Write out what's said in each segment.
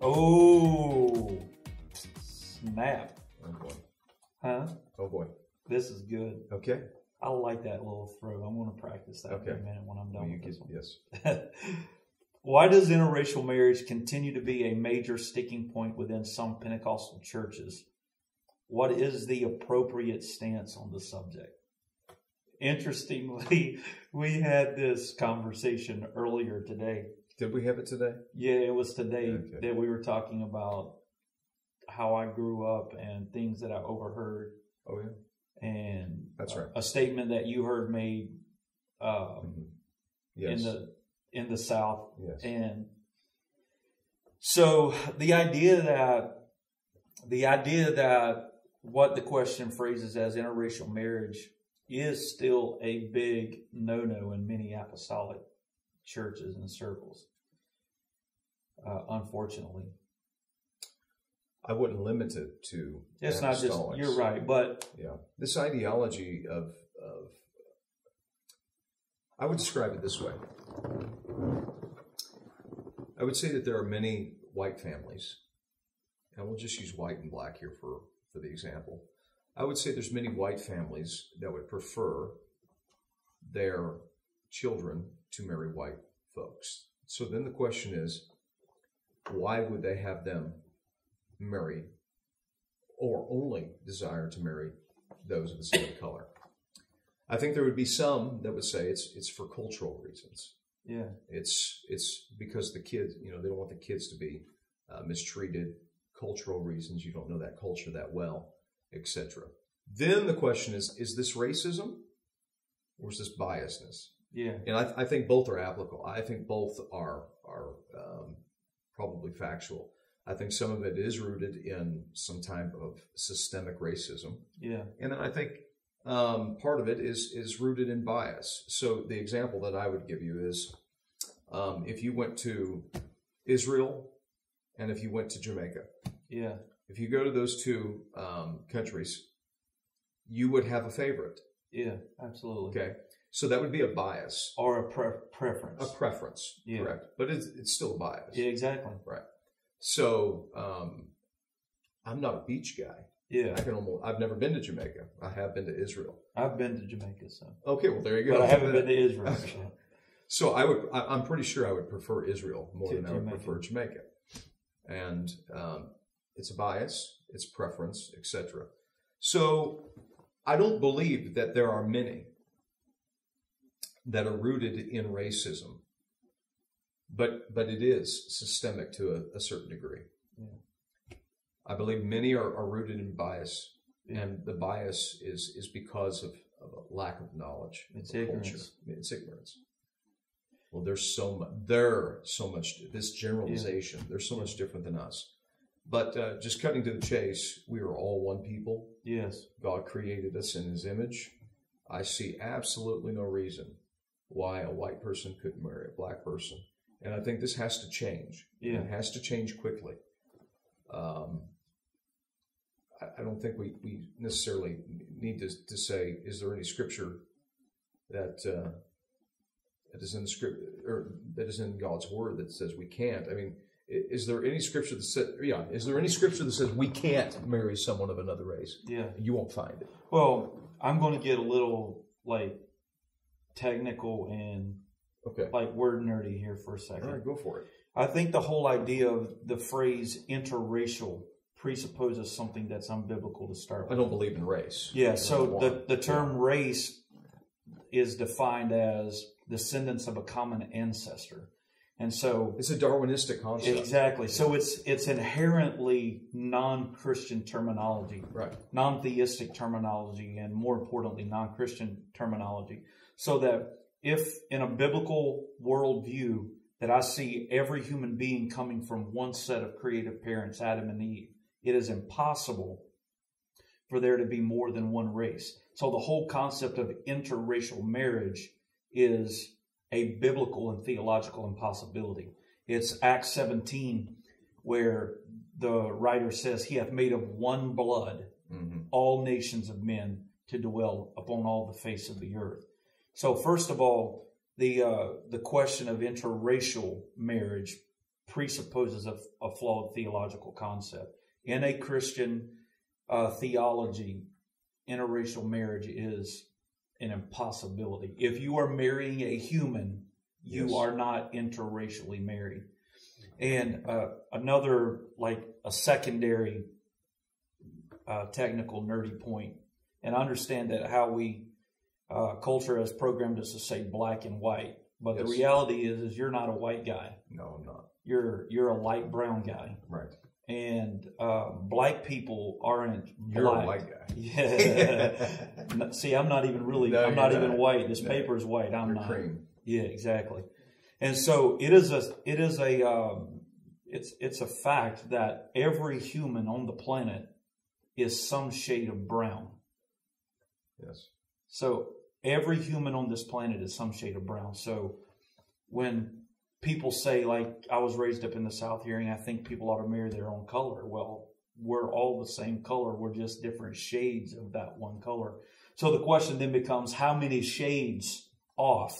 Oh, oh, huh? Oh boy. This is good. Okay. Like that little throw. I'm going to practice that Okay. in a minute when I'm done with this one. yes. Why does interracial marriage continue to be a major sticking point within some Pentecostal churches? What is the appropriate stance on the subject? Interestingly, we had this conversation earlier today. Did we have it today? Yeah, it was today Okay. that we were talking about how I grew up and things that I overheard Oh yeah. And That's right. a statement that you heard made uh, Mhm. Yes. in the in the South yes. and so the idea that the idea that what the question phrases as interracial marriage is still a big no-no in many apostolic churches and circles. Uh, unfortunately, I wouldn't limit it to. it's not just you're right, but Yeah. This ideology of, of, I would describe it this way. I would say that there are many white families, and we'll just use white and black here for, for the example. I would say there's many white families that would prefer their children to marry white folks. So then the question is, why would they have them marry or only desire to marry those of the same color. I think there would be some that would say it's it's for cultural reasons. yeah, It's it's because the kids, you know, they don't want the kids to be uh, mistreated. Cultural reasons. You don't know that culture that well, etc. Then the question is: Is this racism, or is this biasness? yeah, And I, I think both are applicable. I think both are are um, probably factual. I think some of it is rooted in some type of systemic racism, yeah, and then I think um, part of it is is rooted in bias. So the example that I would give you is um, if you went to Israel and if you went to Jamaica. yeah, If you go to those two um, countries, you would have a favorite. yeah, absolutely. Okay, so that would be a bias. Or a pre- preference. A preference, Yeah. correct? But it's it's still a bias. yeah, exactly. So um, I'm not a beach guy. Yeah, I can almost. I've never been to Jamaica. I have been to Israel. I've been to Jamaica, so Okay, well there you go. but I haven't been to Israel. Okay. so. So I would. I, I'm pretty sure I would prefer Israel more To than I would prefer Jamaica. And um, it's a bias, it's preference, etc. So I don't believe that there are many that are rooted in racism, but but it is systemic to a, a certain degree. Yeah. I believe many are, are rooted in bias, Yeah. and the bias is is because of, of a lack of knowledge. It's of ignorance. Culture. It's ignorance. Well, there's so much. They're so much. This generalization. They're so much different than us. But uh, just cutting to the chase, we are all one people. Yes. God created us in His image. I see absolutely no reason why a white person couldn't marry a black person, and I think this has to change. Yeah. It has to change quickly. Um, I, I don't think we, we necessarily need to, to say, is there any scripture that uh, that is in the script or that is in God's word that says we can't? I mean, is there any scripture that says, yeah, is there any scripture that says we can't marry someone of another race? Yeah. You won't find it. Well, I'm going to get a little like technical and Okay. like word nerdy here for a second. right, go for it. I think the whole idea of the phrase interracial presupposes something that's unbiblical to start with. I don't believe in race. Yeah, so the, the term race is defined as descendants of a common ancestor. And so It's a Darwinistic concept. exactly. So it's it's inherently non-Christian terminology. Right. non-theistic terminology and more importantly non-christian terminology so that if in a biblical worldview that i see every human being coming from one set of creative parents adam and eve it is impossible for there to be more than one race so the whole concept of interracial marriage is a biblical and theological impossibility. It's Acts 17 where the writer says, He hath made of one blood hmm all nations of men to dwell upon all the face of the earth. So, first of all, the uh, the question of interracial marriage presupposes a, a flawed theological concept. In a Christian uh, theology, interracial marriage is an impossibility. If you are marrying a human, you Yes. are not interracially married. And uh, another, like a secondary uh, technical nerdy point, and understand that how we uh, culture has programmed us to say black and white, but the reality is, is you're not a white guy. No, I'm not. You're you're a light brown guy, Right. and uh, black people aren't You're black. a white guy. Yeah. See, I'm not even really. No, I'm not you're even white. This No. paper is white. I'm You're not. cream. Yeah, exactly. And so it is a it is a um, it's it's a fact that every human on the planet is some shade of brown. Yes. So every human on this planet is some shade of brown. So when people say like I was raised up in the South hearing I think people ought to marry their own color. Well, we're all the same color. We're just different shades of that one color. So the question then becomes how many shades off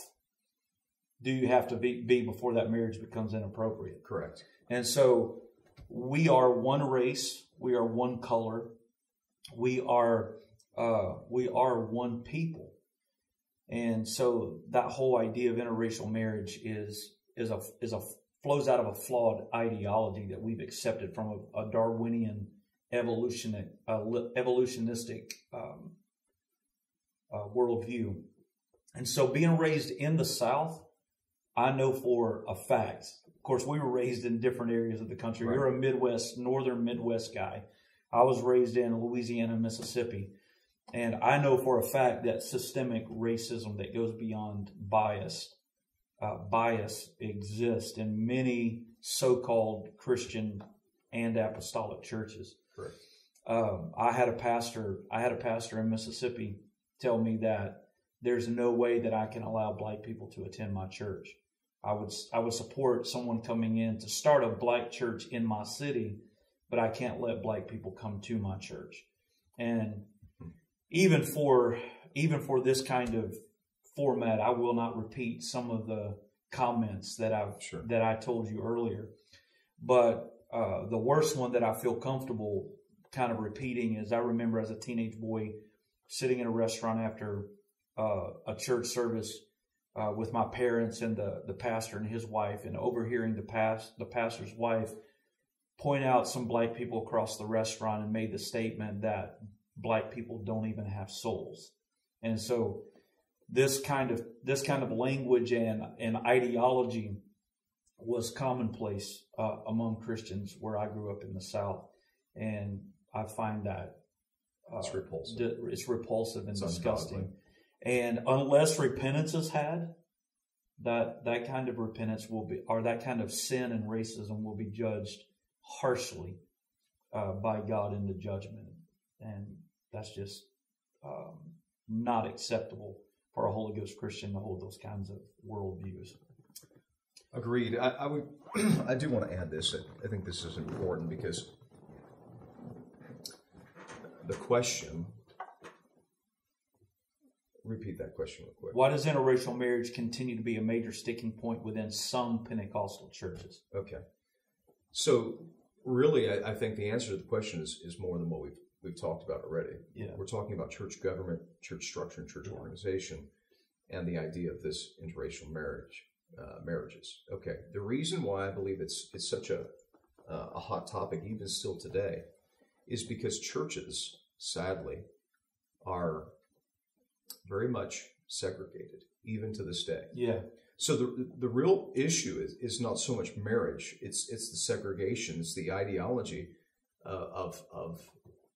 do you have to be, be before that marriage becomes inappropriate? Correct. And so we are one race, we are one color, we are uh, we are one people. And so that whole idea of interracial marriage is is a is a flows out of a flawed ideology that we've accepted from a, a Darwinian evolutionistic uh, evolutionistic um, uh, worldview. And so being raised in the South, I know for a fact. Of course, we were raised in different areas of the country. Right. You're a Midwest, northern Midwest guy. I was raised in Louisiana, Mississippi. And I know for a fact that systemic racism that goes beyond bias, uh, bias exists in many so-called Christian and apostolic churches. Correct. Um, I had a pastor. I had a pastor in Mississippi tell me that there's no way that I can allow black people to attend my church. I would I would support someone coming in to start a black church in my city, but I can't let black people come to my church. And even for even for this kind of format, I will not repeat some of the comments that I've Sure. that I told you earlier. But uh, the worst one that I feel comfortable kind of repeating is I remember as a teenage boy sitting in a restaurant after uh, a church service uh, with my parents and the, the pastor and his wife, and overhearing the past the pastor's wife point out some black people across the restaurant and made the statement that black people don't even have souls. And so this kind of this kind of language and, and ideology was commonplace uh, among Christians where I grew up in the South, and I find that uh, It's repulsive. di- it's repulsive and It's disgusting. ungodly. And unless repentance is had, that that kind of repentance will be, or that kind of sin and racism will be judged harshly uh, by God in the judgment, and that's just um, not acceptable for a Holy Ghost Christian to hold those kinds of worldviews. Agreed. I, I would. I do want to add this. I, think this is important because the question. Repeat that question real quick. Why does interracial marriage continue to be a major sticking point within some Pentecostal churches? Okay. So really, I, I think the answer to the question is, is more than what we've we've talked about already. Yeah. We're talking about church government, church structure, and church Yeah. organization, and the idea of this interracial marriage, uh, marriages. Okay. The reason why I believe it's it's such a uh, a hot topic, even still today, is because churches, sadly, are very much segregated, even to this day. Yeah, So the the real issue is, is not so much marriage; it's it's the segregation, it's the ideology uh, of, of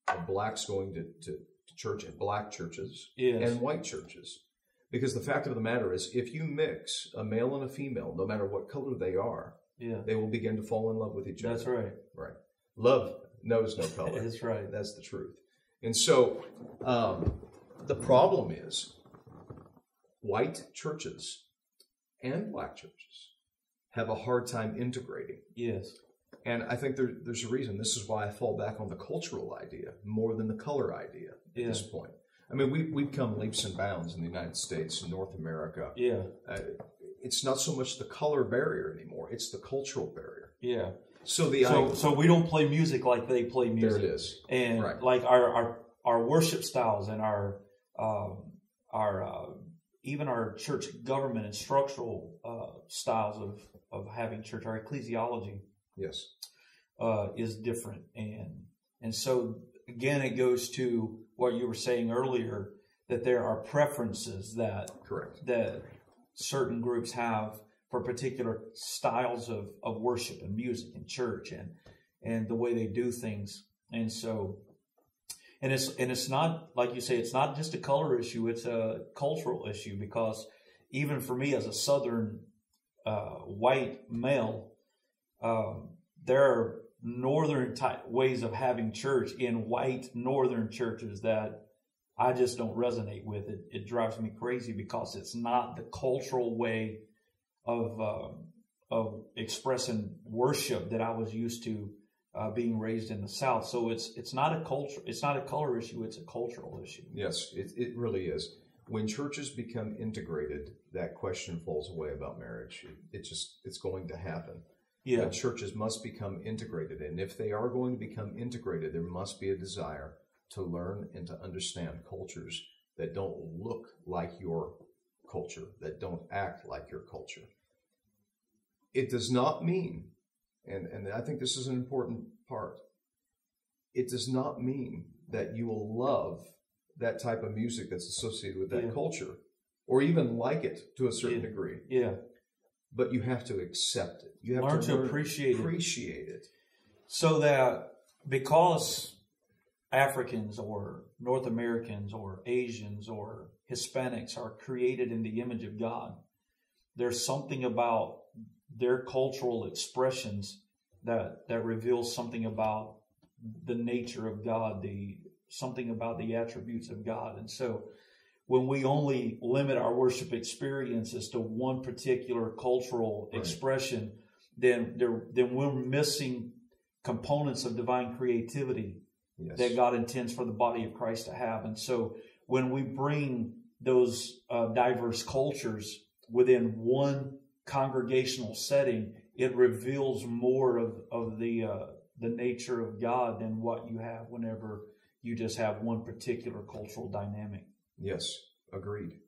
of blacks going to, to, to church at black churches yes, and white churches. Because the fact of the matter is, if you mix a male and a female, no matter what color they are, yeah. they will begin to fall in love with each other. That's right. Right. Love knows no color. That's right. That's the truth. And so um, the problem is white churches and black churches have a hard time integrating. Yes. And I think there, there's a reason. This is why I fall back on the cultural idea more than the color idea at Yeah. this point. I mean, we, we've come leaps and bounds in the United States and North America. Yeah. Uh, it's not so much the color barrier anymore, it's the cultural barrier. Yeah. So the So idea, so we don't play music like they play music. there it is. and Right. like our, our our worship styles and our um, our uh, even our church government and structural uh, styles of of having church, our ecclesiology Yes. uh, is different, and and so again, it goes to what you were saying earlier that there are preferences that Correct. that certain groups have for particular styles of, of worship and music and church and and the way they do things and so and it's and it's not like you say it's not just a color issue it's a cultural issue because even for me as a southern uh, white male um, there are northern type ways of having church in white northern churches that I just don't resonate with it. It drives me crazy because it's not the cultural way of uh, of expressing worship that I was used to uh, being raised in the South. So it's it's not a culture. It's not a color issue. It's a cultural issue. Yes, it, it really is. When churches become integrated, that question falls away about marriage. It, it just it's going to happen. Yeah, But churches must become integrated, and if they are going to become integrated, there must be a desire to learn and to understand cultures that don't look like your culture, that don't act like your culture. It does not mean, and, and I think this is an important part, it does not mean that you will love that type of music that's associated with that Yeah. culture or even like it to a certain Yeah. degree yeah. But you have to accept it. You have Learn to, to learn- appreciate it. appreciate it. So that because Africans or North Americans or Asians or Hispanics are created in the image of God, there's something about their cultural expressions that that reveals something about the nature of God, the something about the attributes of God. And so when we only limit our worship experiences to one particular cultural Right. expression, then there, then we're missing components of divine creativity Yes. that God intends for the body of Christ to have. And so when we bring those uh, diverse cultures within one congregational setting, it reveals more of, of the, uh, the nature of God than what you have whenever you just have one particular cultural dynamic. Yes. Agreed.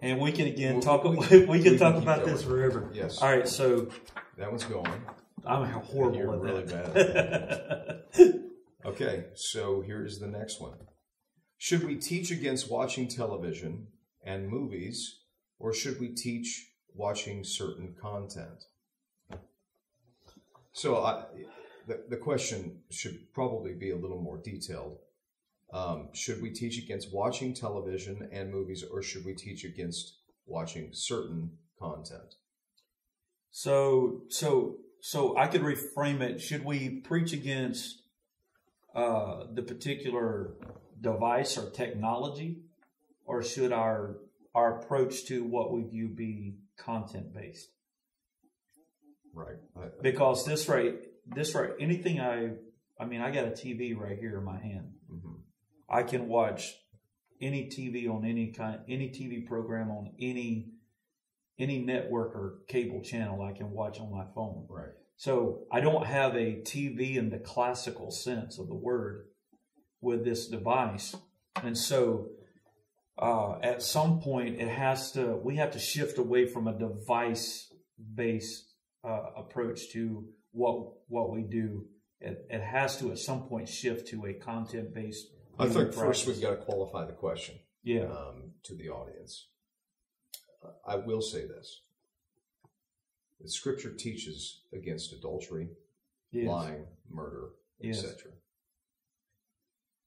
And we can again We- talk. we- We, we can can talk about going. this forever. Yes. All right. So That one's going. I'm horrible You're at really that. Okay. So here's the next one. Should we teach against watching television and movies, or should we teach watching certain content? So I, the, the question should probably be a little more detailed. Um, should we teach against watching television and movies, or should we teach against watching certain content? So, so, so I could reframe it. Should we preach against uh, the particular device or technology, or should our our approach to what we view be content based? Right. I, Because this right, this right, anything I, I mean, I got a TV right here in my hand. mhm. I can watch any TV on any kind, any TV program on any any network or cable channel. I can watch on my phone. Right. So I don't have a TV in the classical sense of the word with this device. And so uh, at some point it has to, we have to shift away from a device based uh, approach to what, what we do. It, it has to at some point shift to a content based. I think first we've got to qualify the question Yeah. um, to the audience. I will say this. The scripture teaches against adultery, Yes. lying, murder, Yes. etc.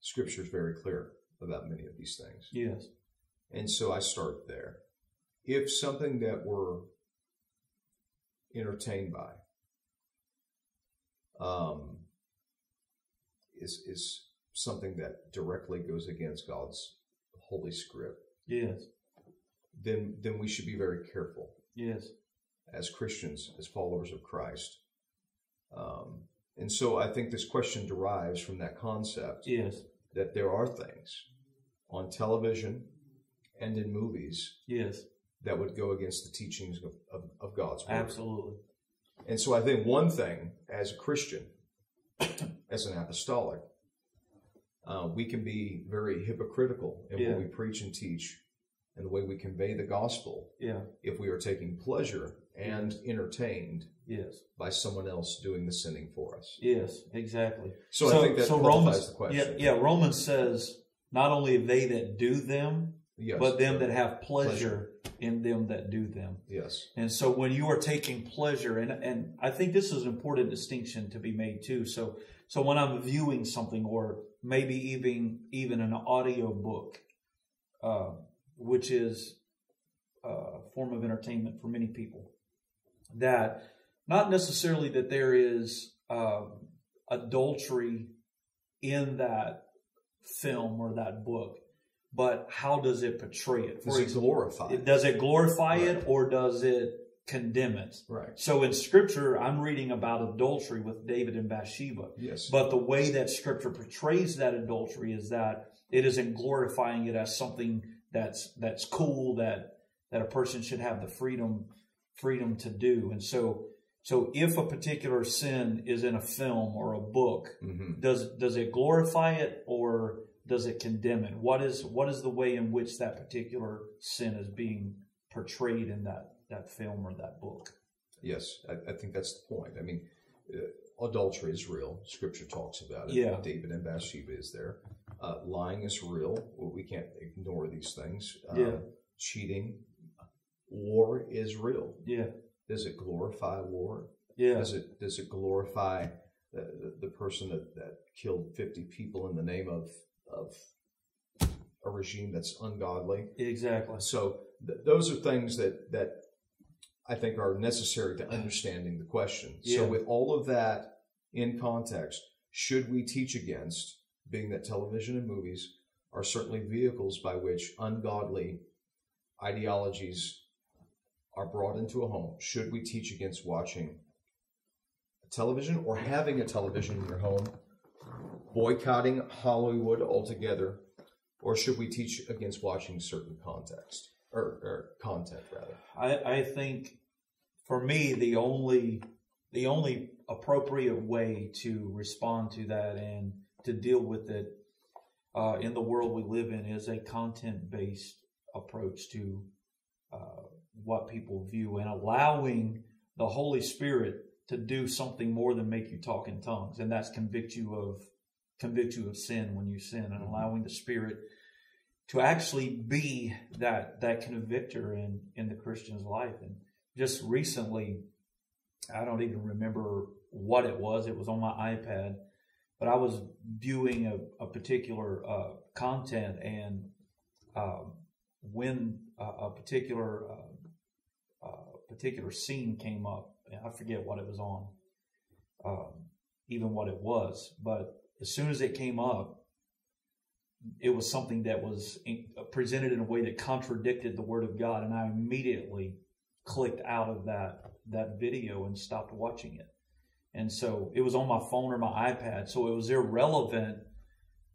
Scripture is very clear about many of these things. Yes. And so I start there. If something that we're entertained by um, is, is something that directly goes against God's holy script, Yes. then then we should be very careful Yes. as Christians, as followers of Christ. Um, and so I think this question derives from that concept Yes. that there are things on television and in movies Yes. that would go against the teachings of, of, of God's word. Absolutely. And so I think one thing as a Christian, as an apostolic, uh, we can be very hypocritical in Yeah. what we preach and teach and the way we convey the gospel Yeah. if we are taking pleasure and entertained Yes. by someone else doing the sinning for us. Yes. Exactly. So, I think that qualifies Romans, the question. Yeah, yeah. Romans says not only they that do them, Yes. but them that have pleasure, in them that do them. Yes. And so when you are taking pleasure, and and I think this is an important distinction to be made too. So so when I'm viewing something, or maybe even even an audio book, uh, which is a form of entertainment for many people, that not necessarily that there is uh, adultery in that film or that book, but how does it portray it? Does it glorify? It- Does it glorify it or does it condemn it? right. So in scripture, I'm reading about adultery with David and Bathsheba. Yes. But the way that scripture portrays that adultery is that it isn't glorifying it as something that's that's cool that that a person should have the freedom freedom to do. And so so if a particular sin is in a film or a book, hmm does does it glorify it or does it condemn it? What is what is the way in which that particular sin is being portrayed in that that film or that book? Yes. I, I think that's the point. I mean, uh, adultery is real. Scripture talks about it. Yeah. David and Bathsheba is there. Uh, lying is real. Well, we can't ignore these things. Uh, Yeah. Cheating. War is real. Yeah, Does it glorify war? yeah, Does it does it glorify the, the, the person that, that killed fifty people in the name of of a regime that's ungodly? exactly. So th- those are things that that I think are necessary to understanding the question. So with all of that in context, should we teach against being that television and movies are certainly vehicles by which ungodly ideologies are brought into a home? Should we teach against watching a television or having a television in your home, boycotting Hollywood altogether, or should we teach against watching certain context or, or content rather? I, I think for me the only the only appropriate way to respond to that and to deal with it uh, in the world we live in is a content based approach to uh, what people view and allowing the Holy Spirit to do something more than make you talk in tongues, and that's convict you of convict you of sin when you sin, and allowing the Spirit to actually be that that convictor in in the Christian's life. And just recently, I don't even remember what it was. It was on my iPad, but I was viewing a, a particular uh, content, and um, when a, particular uh, uh, particular scene came up, and I forget what it was on, um, even what it was, but as soon as it came up, it was something that was presented in a way that contradicted the Word of God, and I immediately clicked out of that that video and stopped watching it. And so it was on my phone or my iPad, so it was irrelevant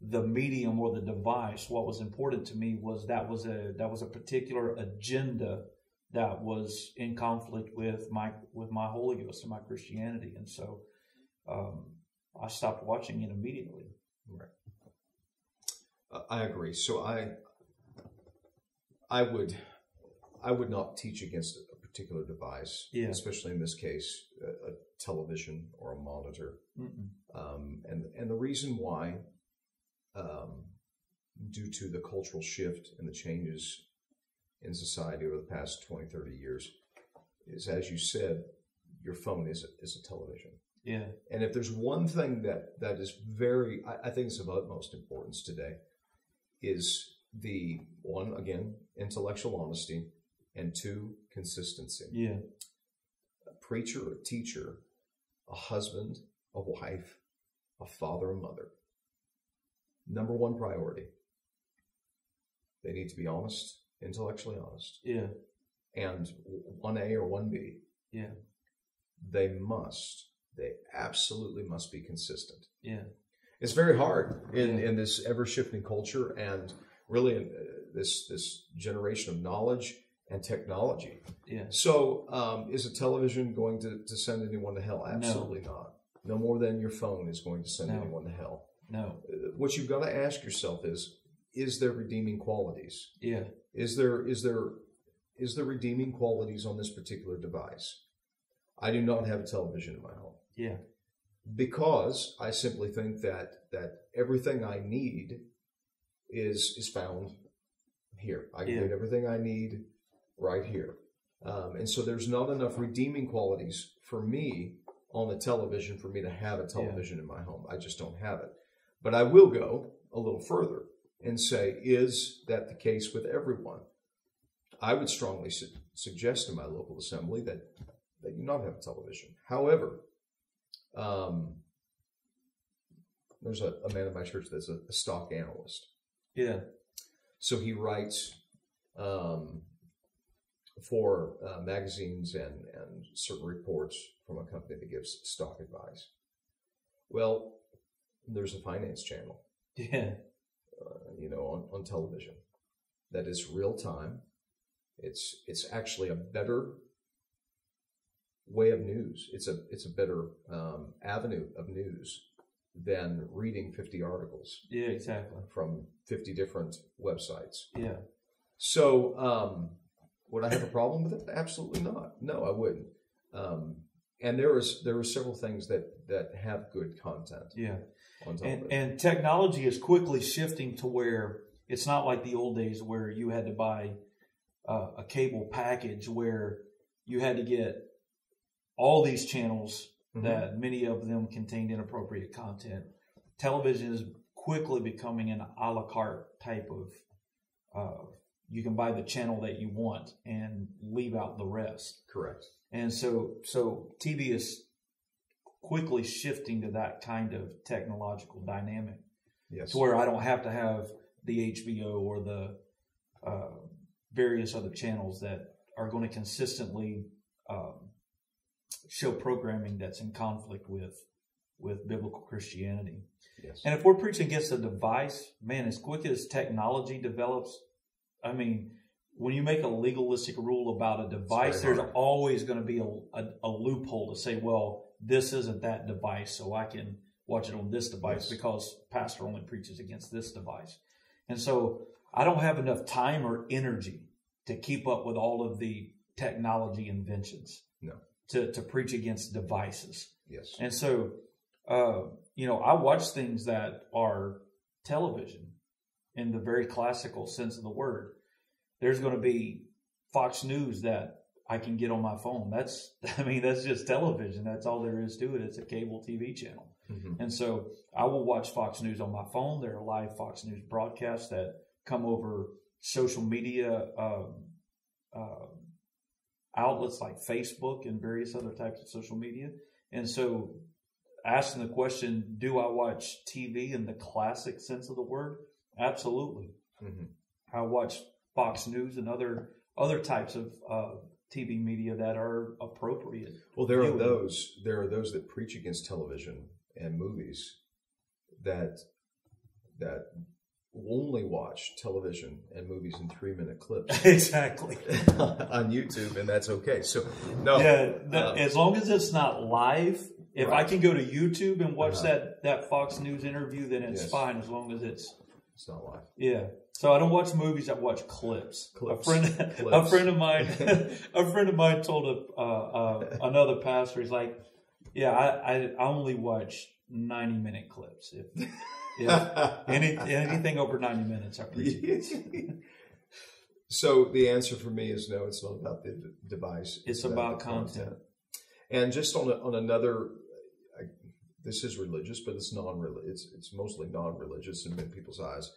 the medium or the device. What was important to me was that was a that was a particular agenda that was in conflict with my with my Holy Ghost and my Christianity, and so um, I stopped watching it immediately. Uh, I agree. So I, I would, I would not teach against a particular device, Yeah. especially in this case, a, a television or a monitor. Um, and and the reason why, um, due to the cultural shift and the changes in society over the past 20, 30 years, is as you said, your phone is a, is a television. Yeah, And if there's one thing that that is very, I, I think it's of utmost importance today, is the one again intellectual honesty, and two consistency. yeah, A preacher, a teacher, a husband, a wife, a father, a mother. Number one priority. They need to be honest, intellectually honest, yeah, and one A or one B, Yeah. they must, they absolutely must be consistent. Yeah. It's very hard in, in this ever shifting culture and really in uh, this this generation of knowledge and technology. Yeah. So, um, is a television going to, to send anyone to hell? Absolutely not. No more than your phone is going to send No. anyone to hell. No. Uh, What you've got to ask yourself is: Is there redeeming qualities? Yeah. Is there is there is there redeeming qualities on this particular device? I do not have a television in my home Yeah. Because I simply think that that everything I need is is found here. I can Yeah. get everything I need right here, um, and so there's not enough redeeming qualities for me on the television for me to have a television in my home. I just don't have it. But I will go a little further and say, is that the case with everyone? I would strongly su- suggest to my local assembly that that you not have a television. However, um, there's a, a man in my church that's a, a stock analyst. Yeah. So he writes um, for uh, magazines and, and certain reports from a company that gives stock advice. Well, there's a finance channel, Yeah. uh, you know, on, on television that is real time. It's it's actually a better way of news. It's a it's a better um, avenue of news than reading 50 articles Yeah. Exactly. from 50 different websites. Yeah. So, um, would I have a problem with it? Absolutely not. No, I wouldn't. Um, and there is there are several things that that have good content Yeah. And, and technology is quickly shifting to where it's not like the old days where you had to buy uh, a cable package where you had to get all these channels Mhm. that many of them contained inappropriate content. Television is quickly becoming an a la carte type of. Uh, you can buy the channel that you want and leave out the rest. Correct. And so, so TV is quickly shifting to that kind of technological dynamic Yes. to where I don't have to have the HBO or the uh, various other channels that are going to consistently um, show programming that's in conflict with with biblical Christianity. Yes. And if we're preaching against a device, man, as quick as technology develops, I mean, when you make a legalistic rule about a device, there's hard. always going to be a, a, a loophole to say, well, this isn't that device, so I can watch it on this device Yes. because pastor only preaches against this device. And so I don't have enough time or energy to keep up with all of the technology inventions. No. To, to preach against devices. Yes. And so, uh, you know, I watch things that are television in the very classical sense of the word. There's going to be Fox News that I can get on my phone. That's, I mean, that's just television. That's all there is to it. It's a cable TV channel. Mhm. And so I will watch Fox News on my phone. There are live Fox News broadcasts that come over social media um, uh, outlets like Facebook and various other types of social media. And so asking the question, do I watch TV in the classic sense of the word? Absolutely. Mhm. I watch Fox News and other other types of uh, TV media that are appropriate. Well, there are those there are those that preach against television and movies that that only watch television and movies in three minute clips exactly. on YouTube, and that's okay. So no, Yeah, uh, as long as it's not live. If I can go to YouTube and watch Uh-huh. that that Fox News interview, then it's Yes. fine as long as it's it's not live. yeah. So I don't watch movies. I watch clips. Clips. A friend, a friend of mine, a friend of mine told a, uh, uh, another pastor, he's like, "Yeah, I, I, I only watch ninety minute clips. If, if any anything over ninety minutes, I it. so the answer for me is no. It's not about the d- device. It's about content. And just on a, on another, I, this is religious, but it's non It's it's mostly non-religious in many people's eyes.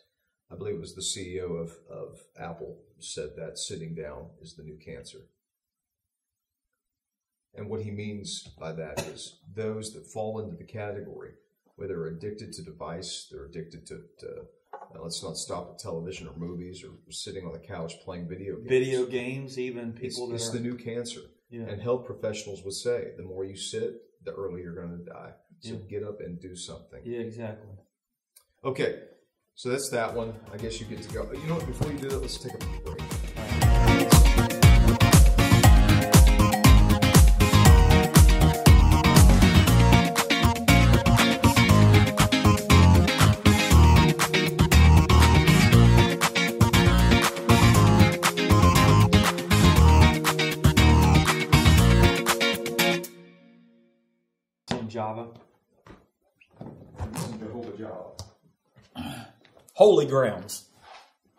I believe it was the CEO of of Apple said that sitting down is the new cancer. And what he means by that is those that fall into the category where they're addicted to device, they're addicted to, to Now, let's not stop at television or movies or sitting on the couch playing video games. Video games, even It's, people that it's are the new cancer. yeah. And health professionals would say the more you sit, the earlier you're going to die. So Yeah. get up and do something. yeah, exactly. Okay, so that's that one. I guess you get to go. You know what? Before you do that, let's take a break. Holy grounds.